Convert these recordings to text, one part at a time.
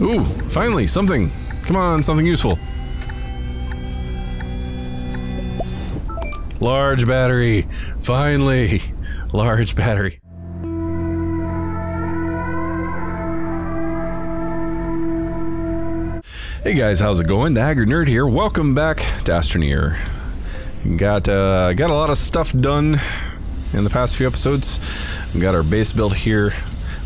Ooh, finally, something. Come on, something useful. Large battery. Finally. Large battery. Hey guys, how's it going? The Haggard Nerd here. Welcome back to Astroneer. Got uh, got a lot of stuff done in the past few episodes. We got our base built here.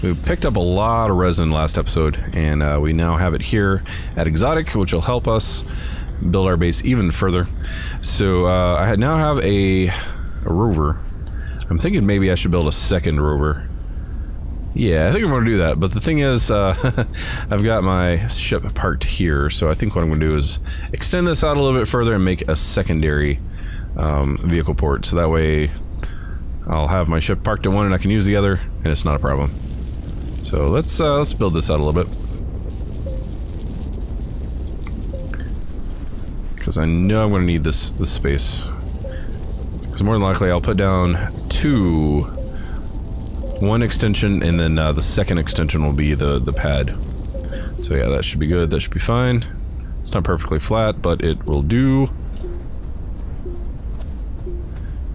We picked up a lot of resin last episode, and uh, we now have it here at Exotic, which will help us build our base even further. So uh, I now have a, a rover. I'm thinking maybe I should build a second rover yeah, I think I'm going to do that. But the thing is, uh, I've got my ship parked here, so I think what I'm going to do is extend this out a little bit further and make a secondary um, vehicle port. So that way I'll have my ship parked at one and I can use the other, and it's not a problem. So let's uh, let's build this out a little bit. Because I know I'm going to need this, this space. Because more than likely I'll put down two one extension, and then uh, the second extension will be the, the pad. So yeah, that should be good. That should be fine. It's not perfectly flat, but it will do.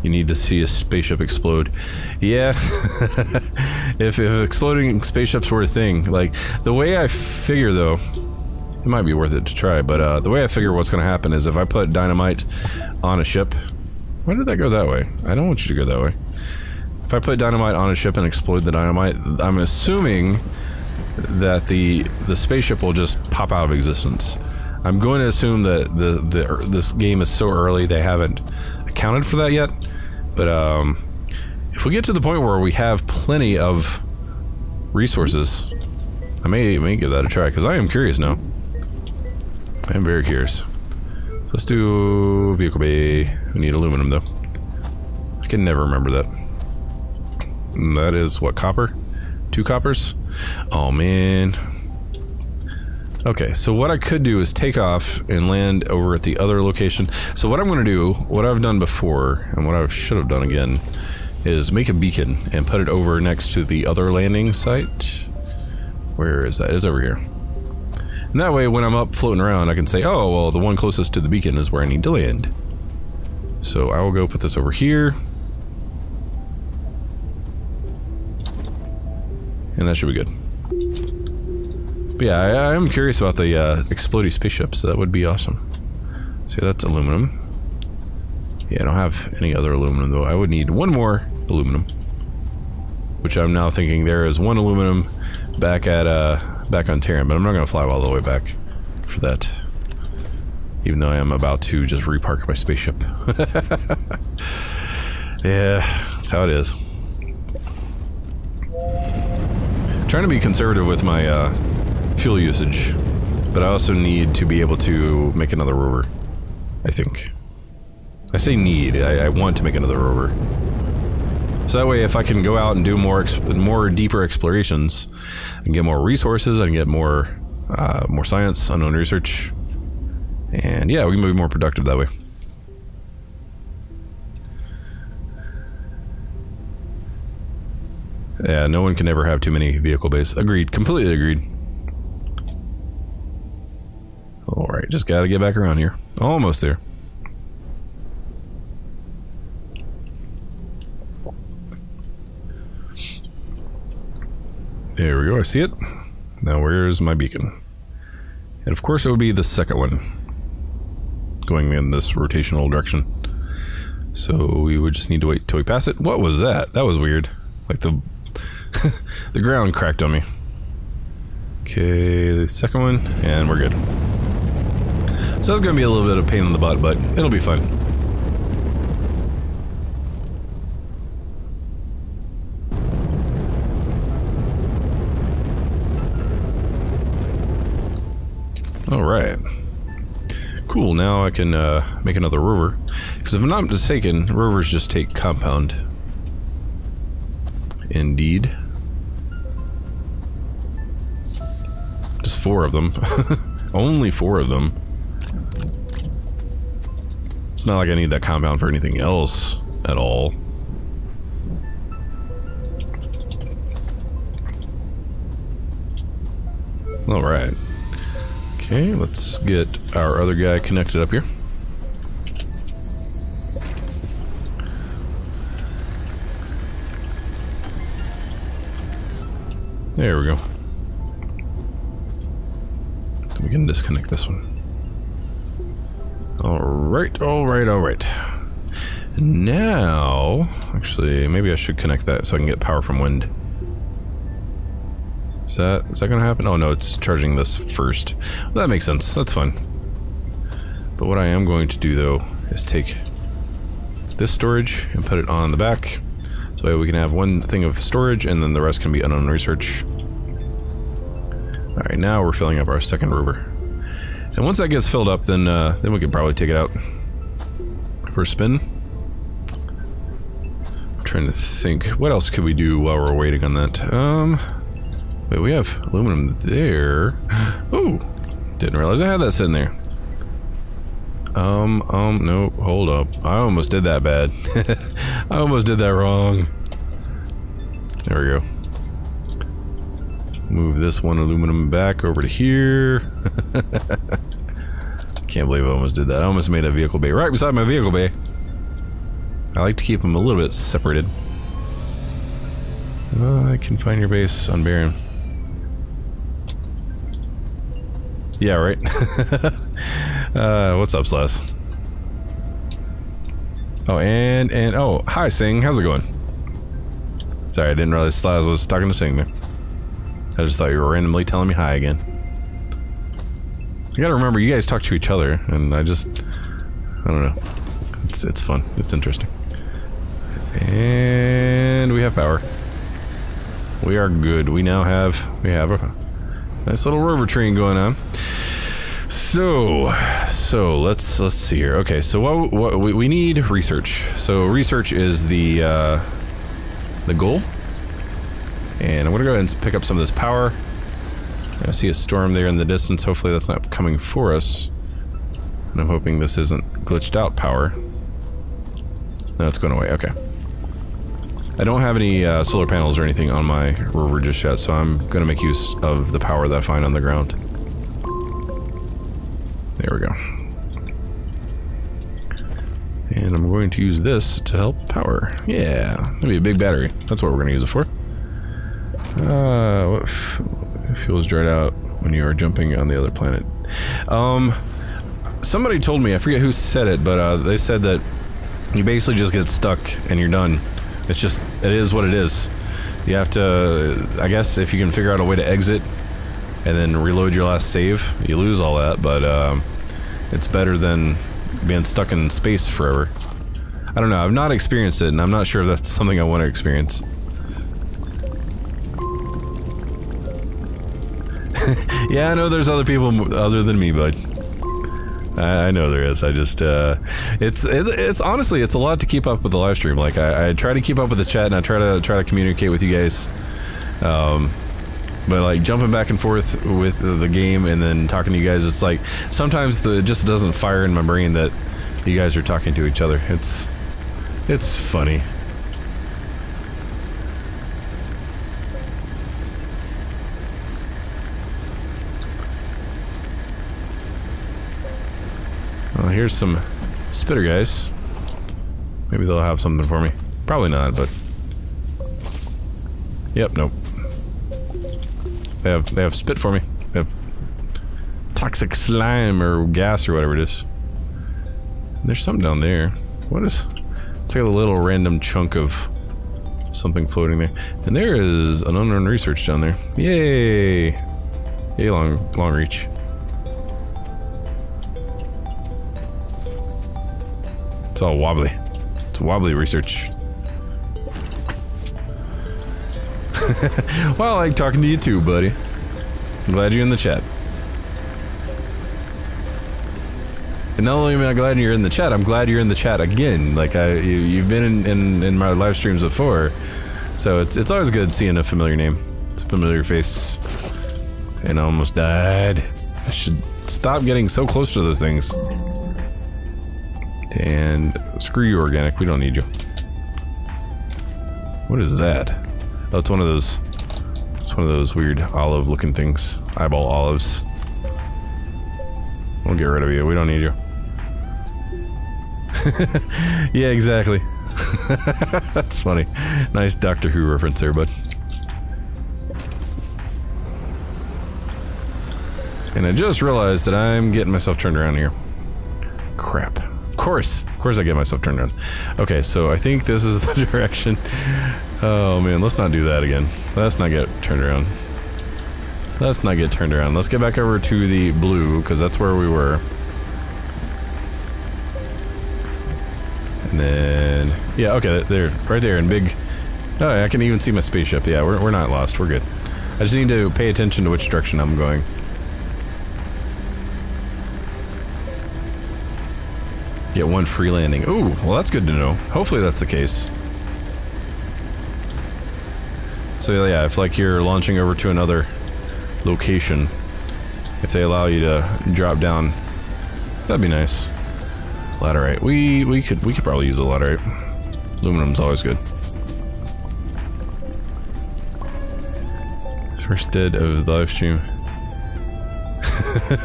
You need to see a spaceship explode. Yeah. if, if exploding spaceships were a thing, like, the way I figure, though, it might be worth it to try, but uh, the way I figure what's going to happen is if I put dynamite on a ship... Why did that go that way? I don't want you to go that way. If I put dynamite on a ship and explode the dynamite, I'm assuming that the the spaceship will just pop out of existence. I'm going to assume that the, the this game is so early they haven't accounted for that yet. But um, if we get to the point where we have plenty of resources, I may may give that a try because I am curious now. I am very curious. So let's do vehicle bay. We need aluminum though. I can never remember that. And that is what, copper? Two coppers? Oh man. Okay, so what I could do is take off and land over at the other location. So what I'm going to do, what I've done before, and what I should have done again, is make a beacon and put it over next to the other landing site. Where is that? It's over here. And that way, when I'm up floating around, I can say, oh, well, the one closest to the beacon is where I need to land. So I will go put this over here. and that should be good. But yeah, I, am curious about the uh, exploding spaceships. So that would be awesome. So that's aluminum. Yeah, I don't have any other aluminum though. I would need one more aluminum, which I'm now thinking there is one aluminum back at uh, back on Terran, but I'm not going to fly all the way back for that. Even though I am about to just repark my spaceship. yeah, that's how it is. trying to be conservative with my uh, fuel usage, but I also need to be able to make another rover. I think. I say need. I, I want to make another rover. So that way, if I can go out and do more more deeper explorations, and get more resources, and get more uh, more science, unknown research, and yeah, we can be more productive that way. Yeah, no one can ever have too many vehicle bays. Agreed. Completely agreed. Alright, just gotta get back around here. Almost there. There we go, I see it. Now where's my beacon? And of course it would be the second one. Going in this rotational direction. So we would just need to wait till we pass it. What was that? That was weird. Like the the ground cracked on me. Okay, the second one, and we're good. So it's gonna be a little bit of pain in the butt, but it'll be fun. Alright. Cool, now I can uh, make another rover. Because if I'm not mistaken, rovers just take compound. Indeed. Just four of them. Only four of them. It's not like I need that compound for anything else at all. Alright. Okay, let's get our other guy connected up here. There we go. We can disconnect this one. Alright, alright, alright. Now, actually, maybe I should connect that so I can get power from wind. Is that, is that gonna happen? Oh no, it's charging this first. Well, that makes sense, that's fine. But what I am going to do though, is take this storage and put it on the back. So we can have one thing of storage and then the rest can be unknown research. Alright, now we're filling up our second rover. And once that gets filled up, then uh, then we can probably take it out for a spin. I'm trying to think, what else could we do while we're waiting on that? Um, wait, we have aluminum there. Oh, didn't realize I had that sitting there. Um, um, no, hold up. I almost did that bad. I almost did that wrong. There we go. Move this one aluminum back over to here. Can't believe I almost did that. I almost made a vehicle bay right beside my vehicle bay. I like to keep them a little bit separated. Uh, I can find your base on Barren. Yeah, right. uh, what's up, Slash? Oh, and, and, oh, hi, Sing. How's it going? Sorry, I didn't realize Slaz was talking to Sing there. I just thought you were randomly telling me hi again. You gotta remember, you guys talk to each other, and I just... I don't know. It's, it's fun. It's interesting. And we have power. We are good. We now have... We have a nice little rover train going on. So, so let's let's see here. Okay, so what, what we, we need research. So research is the uh, the goal. And I'm gonna go ahead and pick up some of this power. I see a storm there in the distance. Hopefully that's not coming for us. And I'm hoping this isn't glitched out power. No, it's going away. Okay. I don't have any uh, solar panels or anything on my rover just yet, so I'm going to make use of the power that I find on the ground. There we go. And I'm going to use this to help power. Yeah, that'll be a big battery. That's what we're going to use it for. Uh, what fuel's dried out when you are jumping on the other planet? Um, somebody told me, I forget who said it, but uh, they said that you basically just get stuck and you're done. It's just, it is what it is. You have to, I guess, if you can figure out a way to exit and then reload your last save, you lose all that, but um, it's better than being stuck in space forever. I don't know, I've not experienced it, and I'm not sure if that's something I want to experience. yeah, I know there's other people other than me, bud. I, I know there is. I just, uh, it's, it, it's honestly, it's a lot to keep up with the live stream. Like, I, I, try to keep up with the chat and I try to try to communicate with you guys. Um, but like jumping back and forth with the game and then talking to you guys, it's like sometimes the, it just doesn't fire in my brain that you guys are talking to each other. It's, it's funny. Here's some spitter guys. Maybe they'll have something for me. Probably not, but... Yep, nope. They have, they have spit for me. They have toxic slime or gas or whatever it is. There's something down there. What is... It's like a little random chunk of something floating there. And there is an unknown research down there. Yay! Yay, long, long reach. It's all wobbly. It's wobbly research. well, I like talking to you too, buddy. I'm glad you're in the chat. And not only am I glad you're in the chat, I'm glad you're in the chat again. Like I, you, have been in, in, in my live streams before, so it's it's always good seeing a familiar name. It's a familiar face. And I almost died. I should stop getting so close to those things. And screw you, organic. We don't need you. What is that? Oh, it's one of those. It's one of those weird olive-looking things. eyeball olives. We'll get rid of you. We don't need you. yeah, exactly. That's funny. Nice Doctor Who reference there, bud. And I just realized that I'm getting myself turned around here. Course. Of course I get myself turned around. Okay, so I think this is the direction. Oh man, let's not do that again. Let's not get turned around. Let's not get turned around. Let's get back over to the blue, because that's where we were. And then... Yeah, okay, there. Right there in big... Oh, I can even see my spaceship. Yeah, we're, we're not lost. We're good. I just need to pay attention to which direction I'm going. Get one free landing. Ooh, well that's good to know. Hopefully that's the case. So yeah, if like you're launching over to another location, if they allow you to drop down, that'd be nice. Laterite. We we could we could probably use a laterite. Aluminum's always good. First dead of the live stream.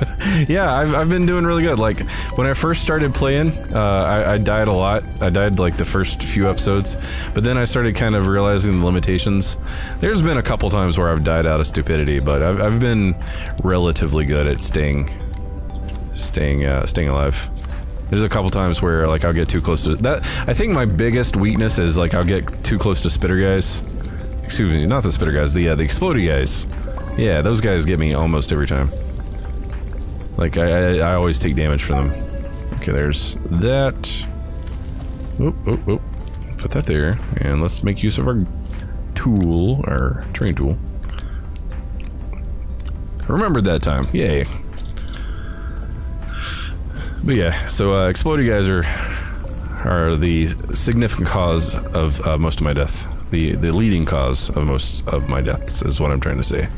yeah, I've, I've been doing really good. Like, when I first started playing, uh, I, I, died a lot. I died like the first few episodes, but then I started kind of realizing the limitations. There's been a couple times where I've died out of stupidity, but I've, I've been relatively good at staying, staying, uh, staying alive. There's a couple times where like I'll get too close to that. I think my biggest weakness is like I'll get too close to spitter guys. Excuse me, not the spitter guys, the uh, the explodey guys. Yeah, those guys get me almost every time. Like, I, I, I always take damage from them. Okay, there's that. Oop, oop, oop. Put that there. And let's make use of our tool, our train tool. Remembered that time. Yay. But yeah, so uh, exploding guys are are the significant cause of uh, most of my death. The the leading cause of most of my deaths is what I'm trying to say.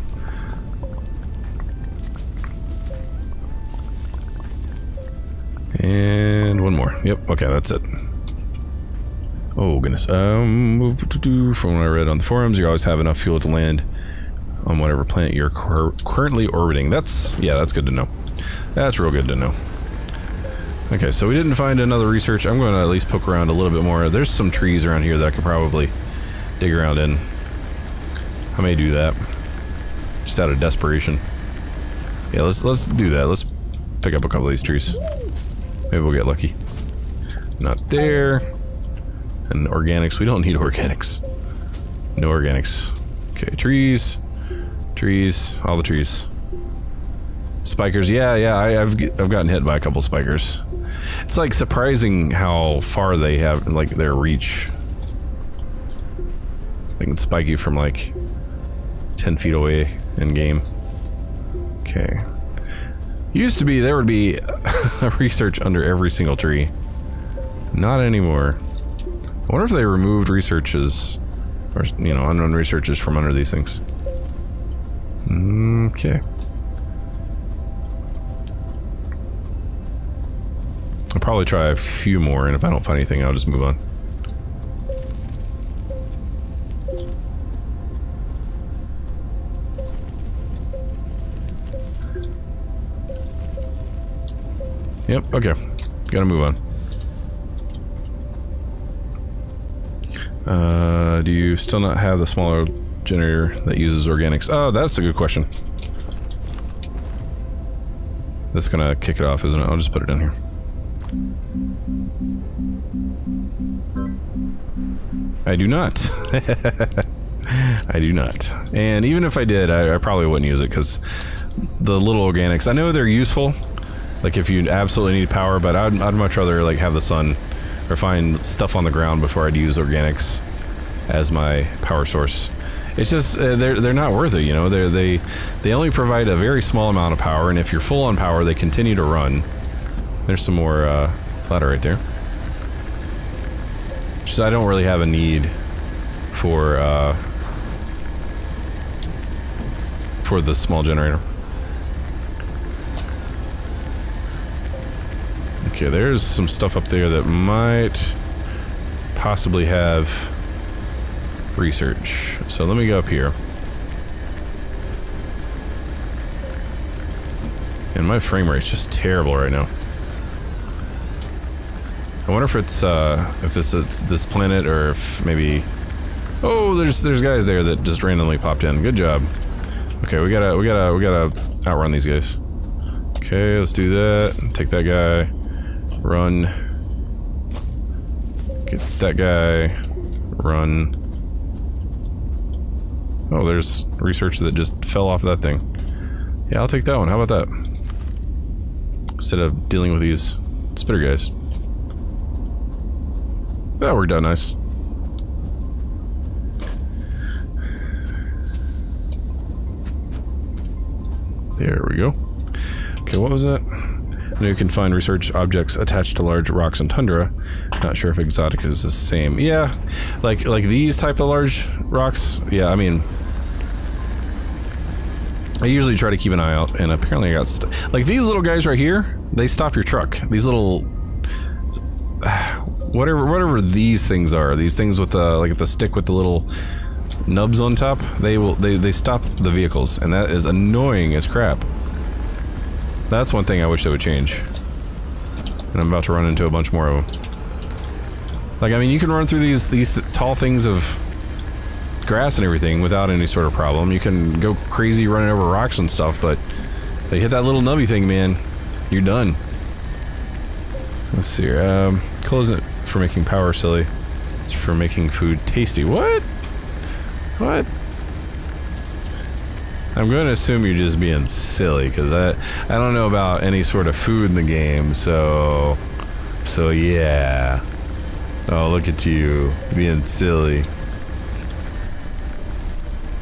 And one more. Yep, okay, that's it. Oh, goodness. Um, from what I read on the forums, you always have enough fuel to land on whatever planet you're currently orbiting. That's, yeah, that's good to know. That's real good to know. Okay, so we didn't find another research. I'm going to at least poke around a little bit more. There's some trees around here that I could probably dig around in. I may do that. Just out of desperation. Yeah, let's let's do that. Let's pick up a couple of these trees. Maybe we'll get lucky. Not there. And organics. We don't need organics. No organics. Okay, trees. Trees. All the trees. Spikers. Yeah, yeah. I, have I've gotten hit by a couple spikers. It's like surprising how far they have, like their reach. They can spike you from like 10 feet away in game. Okay. Used to be there would be a research under every single tree. Not anymore. I wonder if they removed researches, or, you know, unknown researches from under these things. Mm, okay. I'll probably try a few more, and if I don't find anything, I'll just move on. Okay. Gotta move on. Uh, do you still not have the smaller generator that uses organics? Oh, that's a good question. That's gonna kick it off, isn't it? I'll just put it in here. I do not. I do not. And even if I did, I, I probably wouldn't use it because the little organics, I know they're useful, like if you absolutely need power, but I'd, I'd much rather like have the sun or find stuff on the ground before I'd use organics as my power source. It's just uh, they're they're not worth it, you know. They they they only provide a very small amount of power, and if you're full on power, they continue to run. There's some more uh, ladder right there. So I don't really have a need for uh, for the small generator. Okay, there's some stuff up there that might possibly have research. So let me go up here. And my frame rate's just terrible right now. I wonder if it's uh, if this it's this planet or if maybe. Oh, there's there's guys there that just randomly popped in. Good job. Okay, we gotta we gotta we gotta outrun these guys. Okay, let's do that. Take that guy. Run. Get that guy. Run. Oh, there's research that just fell off that thing. Yeah, I'll take that one. How about that? Instead of dealing with these spitter guys. That worked out nice. There we go. Okay, what was that? You can find research objects attached to large rocks and tundra. Not sure if exotic is the same. Yeah, like like these type of large rocks. Yeah, I mean, I usually try to keep an eye out, and apparently I got like these little guys right here. They stop your truck. These little whatever whatever these things are. These things with the like the stick with the little nubs on top. They will they they stop the vehicles, and that is annoying as crap. That's one thing I wish they would change. And I'm about to run into a bunch more of them. Like, I mean, you can run through these these th tall things of grass and everything without any sort of problem. You can go crazy running over rocks and stuff, but they hit that little nubby thing, man, you're done. Let's see. Um, close it for making power silly. It's for making food tasty. What? What? I'm going to assume you're just being silly because I I don't know about any sort of food in the game, so so yeah. Oh, look at you being silly.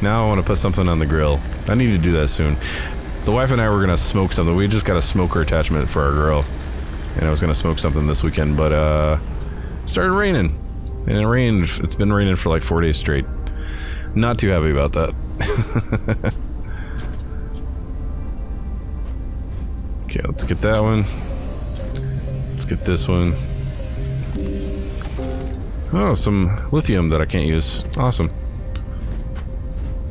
Now I want to put something on the grill. I need to do that soon. The wife and I were gonna smoke something. We just got a smoker attachment for our grill, and I was gonna smoke something this weekend, but uh, started raining, and it rained. It's been raining for like four days straight. Not too happy about that. Okay, let's get that one. Let's get this one. Oh, some lithium that I can't use. Awesome.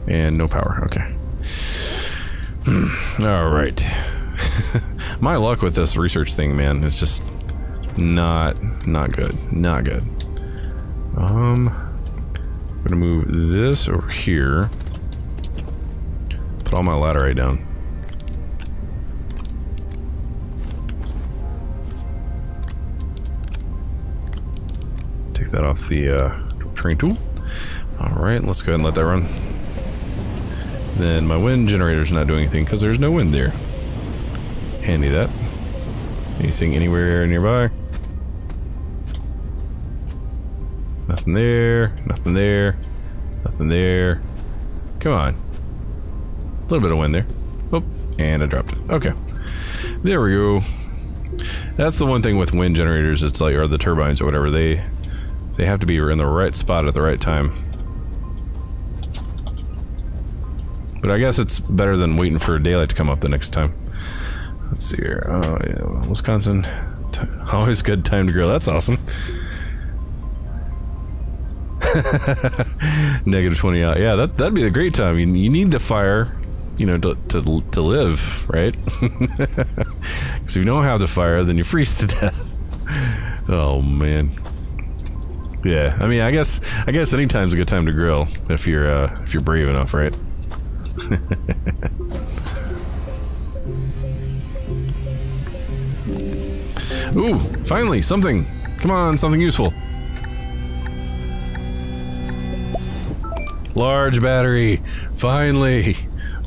And no power. Okay. All right. My luck with this research thing, man, is just not not good. Not good. Um, I'm gonna move this over here. Put all my laterite down. Take that off the uh, train tool. Alright, let's go ahead and let that run. Then my wind generator's not doing anything because there's no wind there. Handy that. Anything anywhere nearby? Nothing there, nothing there, nothing there. Come on. A little bit of wind there. Oh, and I dropped it. Okay. There we go. That's the one thing with wind generators, it's like, or the turbines or whatever, they they have to be in the right spot at the right time. But I guess it's better than waiting for daylight to come up the next time. Let's see here. Oh, yeah, Wisconsin. Always a good time to grill. That's awesome. Negative 20 out. Yeah, that, that'd be a great time. You, you need the fire, you know, to, to, to live, right? Because if you don't have the fire, then you freeze to death. Oh, man. Yeah, I mean, I guess I guess any time's a good time to grill if you're uh, if you're brave enough, right? Ooh, finally something. Come on, something useful. Large battery. Finally.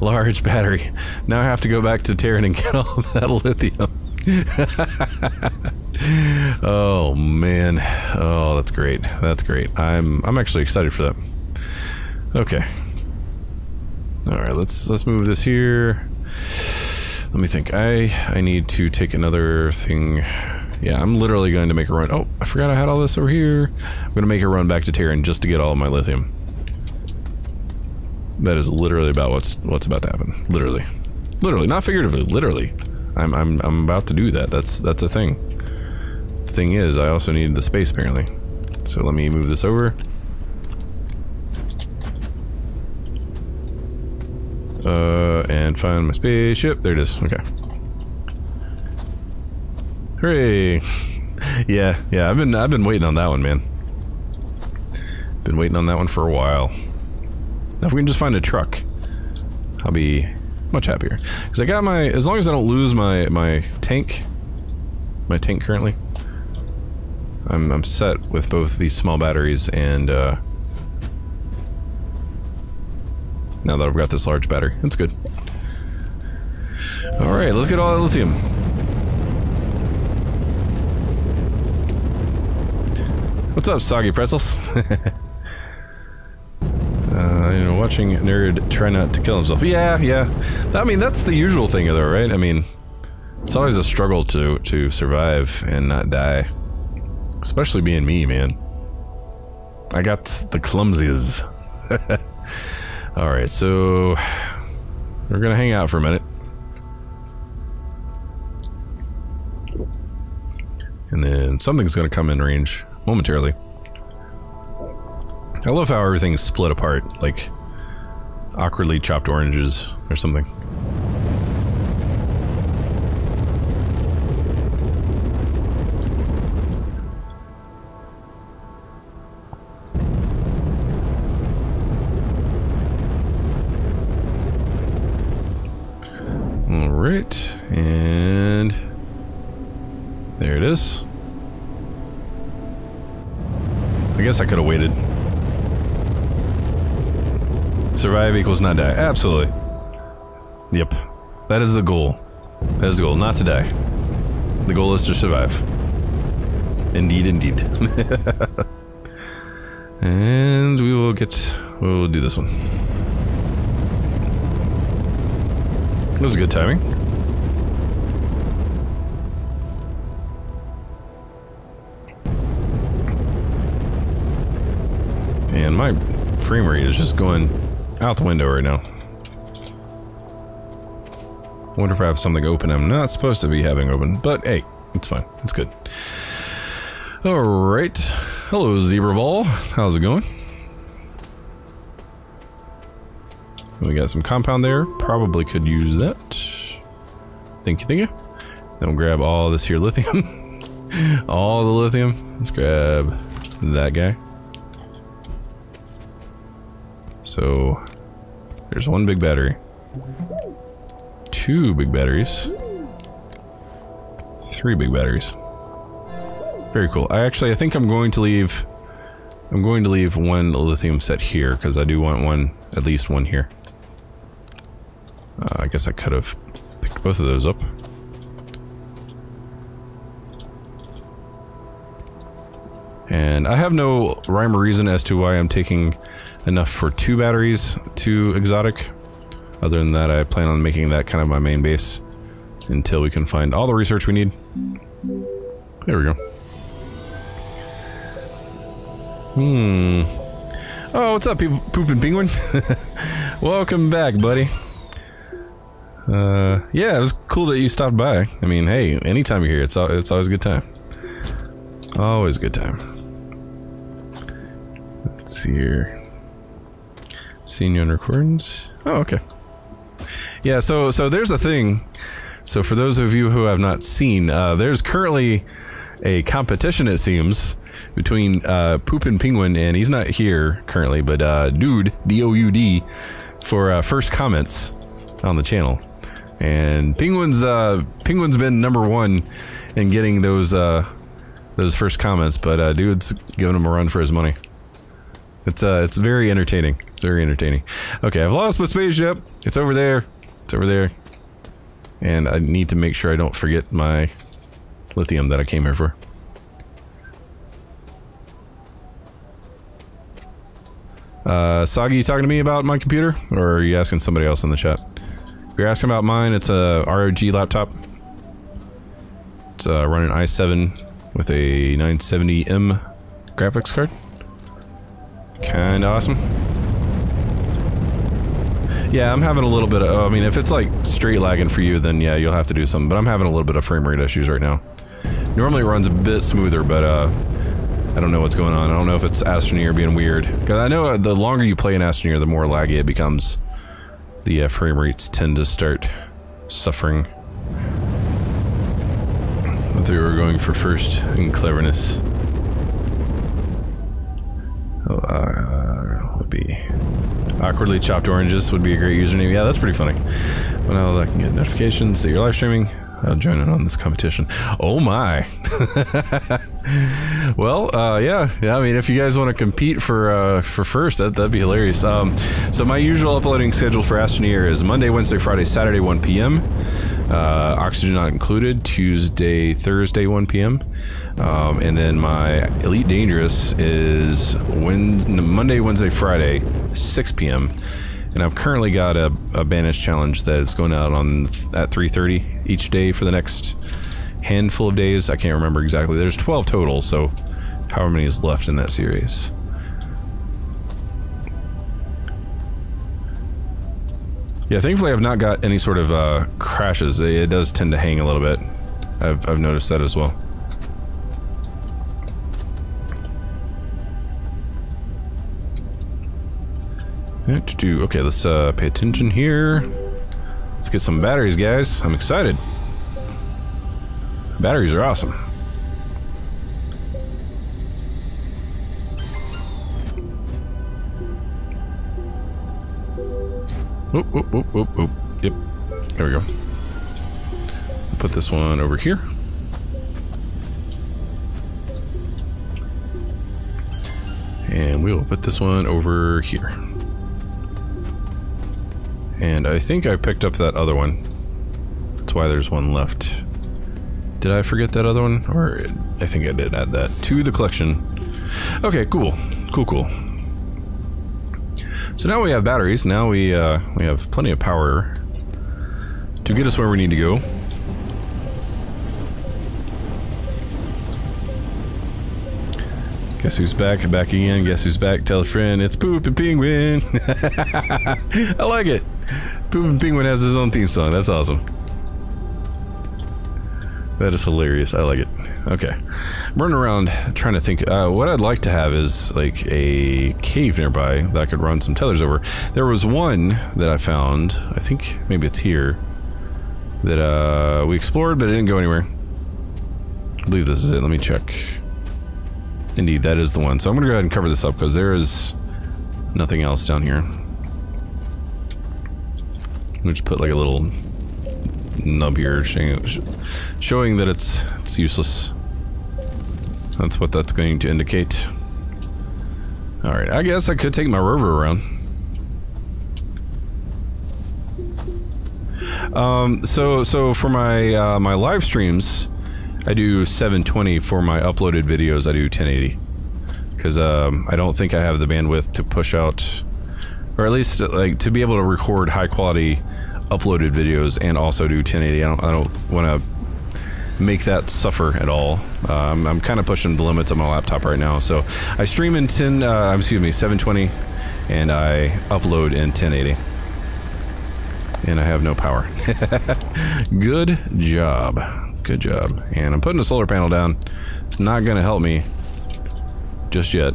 Large battery. Now I have to go back to Terran and get all that lithium. oh man. Oh, that's great. That's great. I'm I'm actually excited for that. Okay. All right, let's let's move this here. Let me think. I I need to take another thing. Yeah, I'm literally going to make a run. Oh, I forgot I had all this over here. I'm going to make a run back to Terran just to get all of my lithium. That is literally about what's what's about to happen. Literally. Literally, not figuratively, literally. I'm I'm I'm about to do that. That's that's a thing. Thing is, I also need the space apparently. So let me move this over. Uh, and find my spaceship. There it is. Okay. Hooray! yeah, yeah. I've been I've been waiting on that one, man. Been waiting on that one for a while. Now, if we can just find a truck, I'll be much happier. Because I got my, as long as I don't lose my, my tank, my tank currently, I'm, I'm set with both these small batteries and, uh, now that I've got this large battery. That's good. Alright, let's get all that lithium. What's up, Soggy Pretzels? Uh, you know, watching nerd try not to kill himself. Yeah, yeah. I mean, that's the usual thing, though, right? I mean, it's always a struggle to to survive and not die, especially being me, man. I got the clumsies. All right, so we're gonna hang out for a minute, and then something's gonna come in range momentarily. I love how everything's split apart, like awkwardly chopped oranges or something. Alright, and there it is. I guess I could have waited. Survive equals not die. Absolutely. Yep. That is the goal. That is the goal. Not to die. The goal is to survive. Indeed, indeed. and we will get... We'll do this one. It was a good timing. And my frame rate is just going out the window right now. Wonder if I have something open I'm not supposed to be having open, but hey, it's fine. It's good. Alright. Hello, Zebra Ball. How's it going? We got some compound there. Probably could use that. Thank you, thank you. Then we'll grab all this here lithium. all the lithium. Let's grab that guy. So, there's one big battery. Two big batteries. Three big batteries. Very cool. I actually, I think I'm going to leave... I'm going to leave one lithium set here, because I do want one, at least one here. Uh, I guess I could have picked both of those up. And I have no rhyme or reason as to why I'm taking enough for two batteries, two exotic. Other than that, I plan on making that kind of my main base until we can find all the research we need. There we go. Hmm. Oh, what's up, people? pooping penguin? Welcome back, buddy. Uh, yeah, it was cool that you stopped by. I mean, hey, anytime you're here, it's it's always a good time. Always a good time. Let's see here. Seeing you on recordings. Oh, okay. Yeah, so so there's a thing. So for those of you who have not seen, uh, there's currently a competition, it seems, between uh, Poopin Penguin and he's not here currently, but uh, Dude D O U D for uh, first comments on the channel. And Penguin's uh, Penguin's been number one in getting those uh, those first comments, but uh, Dude's giving him a run for his money. It's uh, it's very entertaining. It's very entertaining. Okay, I've lost my spaceship. It's over there. It's over there. And I need to make sure I don't forget my lithium that I came here for. Uh, Soggy, you talking to me about my computer? Or are you asking somebody else in the chat? If you're asking about mine, it's a ROG laptop. It's uh, running i7 with a 970M graphics card. Kinda awesome. Yeah, I'm having a little bit of, I mean, if it's like straight lagging for you, then yeah, you'll have to do something, but I'm having a little bit of frame rate issues right now. Normally it runs a bit smoother, but uh, I don't know what's going on. I don't know if it's Astroneer being weird. Because I know the longer you play an Astroneer, the more laggy it becomes. The uh, frame rates tend to start suffering. I thought we were going for first in cleverness. Oh, uh, would be awkwardly chopped oranges would be a great username. Yeah, that's pretty funny. Well, now I can get notifications that you're live streaming. I'll join in on this competition. Oh my! well, uh, yeah, yeah. I mean, if you guys want to compete for uh, for first, that that'd be hilarious. Um, so my usual uploading schedule for Astroneer is Monday, Wednesday, Friday, Saturday, 1 p.m. Uh, oxygen not included. Tuesday, Thursday, 1 p.m. Um, and then my Elite Dangerous is Wednesday, Monday, Wednesday, Friday, 6 p.m. And I've currently got a, a Banish challenge that is going out on at 3:30 each day for the next handful of days. I can't remember exactly. There's 12 total, so however many is left in that series. Yeah, thankfully I've not got any sort of uh, crashes. It does tend to hang a little bit. I've, I've noticed that as well. Okay, let's uh, pay attention here. Let's get some batteries, guys. I'm excited. Batteries are awesome. Oop, oop, oop, oop, oop. Yep. There we go. Put this one over here. And we'll put this one over here. And I think I picked up that other one. That's why there's one left. Did I forget that other one? Or I think I did add that to the collection. Okay, cool. Cool, cool. So now we have batteries. Now we uh, we have plenty of power to get us where we need to go. Guess who's back? Back again. Guess who's back? Tell a friend. It's Poop and Penguin. I like it. Poop and Penguin has his own theme song. That's awesome. That is hilarious. I like it. Okay. Running around trying to think. Uh, what I'd like to have is like a cave nearby that I could run some tethers over. There was one that I found. I think maybe it's here. That uh, we explored, but it didn't go anywhere. I believe this is it. Let me check. Indeed, that is the one. So I'm going to go ahead and cover this up because there is nothing else down here. We'll just put like a little nub here showing, that it's, it's useless. That's what that's going to indicate. Alright, I guess I could take my rover around. Um, so, so for my, uh, my live streams, I do 720 for my uploaded videos. I do 1080 because um, I don't think I have the bandwidth to push out, or at least like to be able to record high quality uploaded videos and also do 1080. I don't, I don't want to make that suffer at all. Um, I'm kind of pushing the limits of my laptop right now. So I stream in 10, uh, excuse me, 720, and I upload in 1080 and I have no power. Good job. Good job. And I'm putting a solar panel down. It's not going to help me just yet.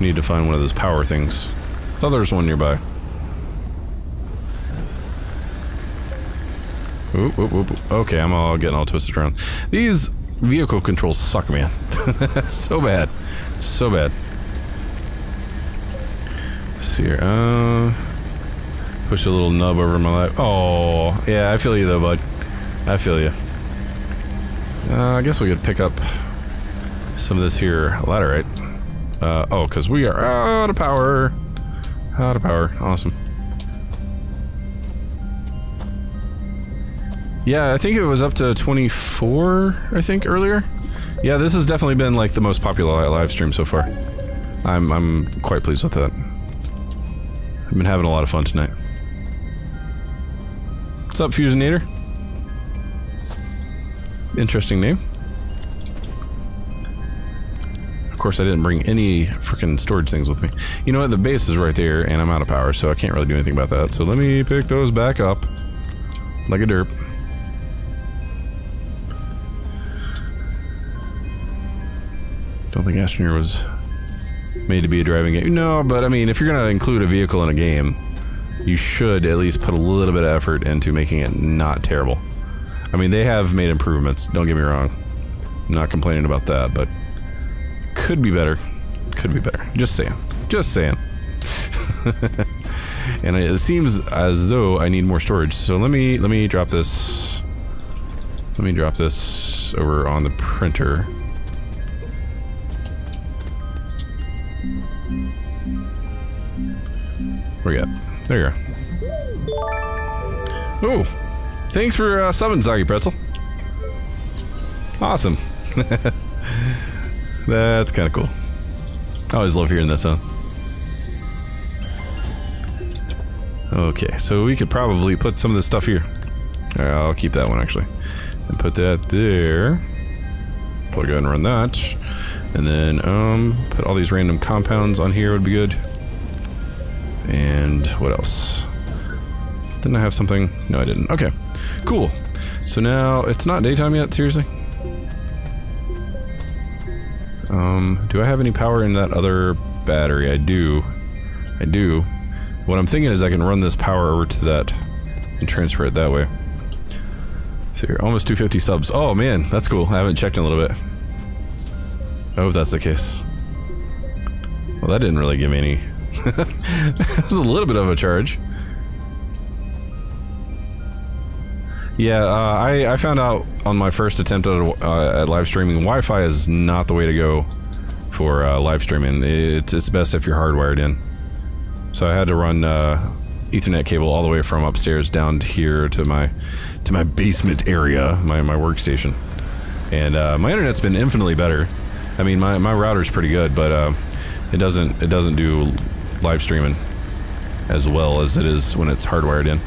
Need to find one of those power things. I thought there was one nearby. Okay, I'm all getting all twisted around. These vehicle controls suck, man. so bad. So bad. Let's see here. Uh, push a little nub over my lap. Oh, yeah, I feel you though, bud. I feel you. Uh, I guess we could pick up some of this here laterite. Uh, oh, because we are out of power. Out of power. Awesome. Yeah, I think it was up to 24, I think, earlier. Yeah, this has definitely been, like, the most popular live stream so far. I'm, I'm quite pleased with that. I've been having a lot of fun tonight. What's up, Fusionator? Interesting name. Of course, I didn't bring any freaking storage things with me. You know what? The base is right there, and I'm out of power, so I can't really do anything about that. So let me pick those back up. Like a derp. Think Astroneer was made to be a driving game. No, but I mean, if you're going to include a vehicle in a game, you should at least put a little bit of effort into making it not terrible. I mean, they have made improvements. Don't get me wrong. I'm not complaining about that, but could be better. Could be better. Just saying. Just saying. and it seems as though I need more storage. So let me let me drop this. Let me drop this over on the printer. Where you at? There you are. Oh, thanks for uh, subbing, Soggy Pretzel. Awesome. That's kind of cool. I always love hearing that sound. Okay, so we could probably put some of this stuff here. Right, I'll keep that one actually. And put that there. Plug in and run that. And then um, put all these random compounds on here would be good. And what else? Didn't I have something? No, I didn't. Okay, cool. So now, it's not daytime yet, seriously? Um, do I have any power in that other battery? I do. I do. What I'm thinking is I can run this power over to that and transfer it that way. So you're almost 250 subs. Oh man, that's cool. I haven't checked in a little bit. I hope that's the case. Well, that didn't really give me any. that was a little bit of a charge. Yeah, uh, I, I found out on my first attempt at, uh, at live streaming, Wi-Fi is not the way to go for uh, live streaming. It's, it's best if you're hardwired in. So I had to run uh, Ethernet cable all the way from upstairs down here to my to my basement area, my, my workstation. And uh, my internet's been infinitely better. I mean, my, my router's pretty good, but uh, it doesn't it doesn't do live streaming as well as it is when it's hardwired in.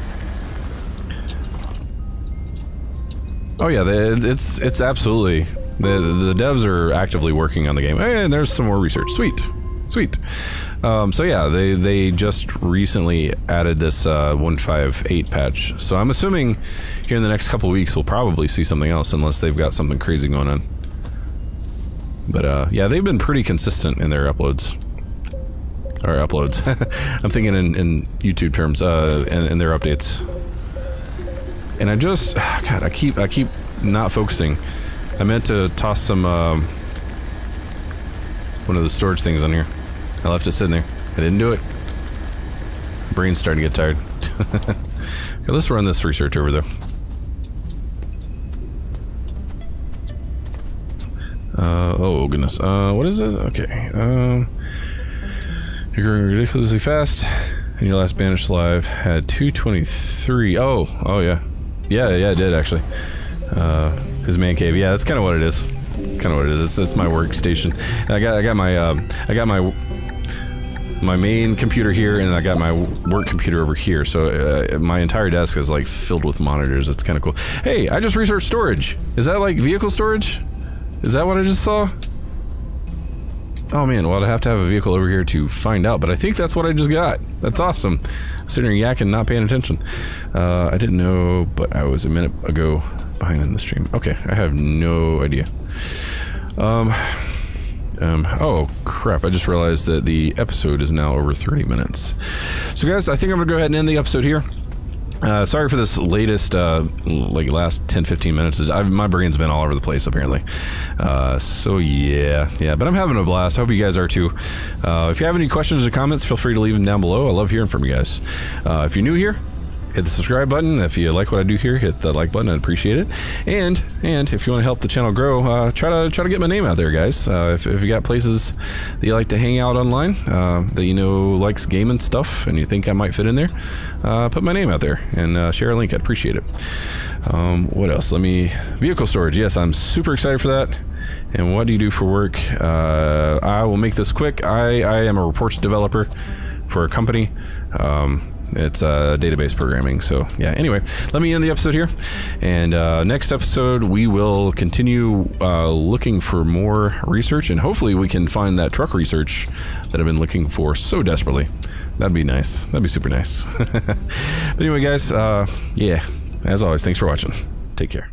Oh yeah, it's it's absolutely the the devs are actively working on the game, and there's some more research. Sweet, sweet. Um, so yeah, they they just recently added this uh, 158 patch. So I'm assuming here in the next couple weeks we'll probably see something else, unless they've got something crazy going on. But uh, yeah, they've been pretty consistent in their uploads or uploads. I'm thinking in, in YouTube terms, uh, and, and their updates. And I just, God, I keep, I keep not focusing. I meant to toss some, um, one of the storage things on here. I left it sitting there. I didn't do it. Brain's starting to get tired. okay, let's run this research over there. Uh, oh goodness. Uh, what is it? Okay. Um, you're growing ridiculously fast, and your last banished live had 223. Oh, oh yeah. Yeah, yeah, it did actually. Uh, his man cave. Yeah, that's kind of what it is. Kind of what it is. It's, it's my workstation. And I got I got my uh, I got my my main computer here, and I got my work computer over here. So uh, my entire desk is like filled with monitors. It's kind of cool. Hey, I just researched storage. Is that like vehicle storage? Is that what I just saw? Oh man, well I'd have to have a vehicle over here to find out, but I think that's what I just got. That's awesome. Sitting here yakking, not paying attention. Uh, I didn't know, but I was a minute ago behind in the stream. Okay, I have no idea. Um, um, oh crap, I just realized that the episode is now over 30 minutes. So guys, I think I'm gonna go ahead and end the episode here. Uh, sorry for this latest, uh, like last 10, 15 minutes. I've, my brain's been all over the place apparently. Uh, so yeah, yeah, but I'm having a blast. I hope you guys are too. Uh, if you have any questions or comments, feel free to leave them down below. I love hearing from you guys. Uh, if you're new here, hit the subscribe button. If you like what I do here, hit the like button. I'd appreciate it. And and if you want to help the channel grow, uh, try to try to get my name out there, guys. Uh, if, if you got places that you like to hang out online, uh, that you know likes gaming stuff, and you think I might fit in there, uh, put my name out there and uh, share a link. I'd appreciate it. Um, what else? Let me vehicle storage. Yes, I'm super excited for that. And what do you do for work? Uh, I will make this quick. I, I am a reports developer for a company. Um, it's uh, database programming. So yeah. Anyway, let me end the episode here, and uh, next episode we will continue uh, looking for more research, and hopefully we can find that truck research that I've been looking for so desperately. That'd be nice. That'd be super nice. but anyway, guys. Uh, yeah. As always, thanks for watching. Take care.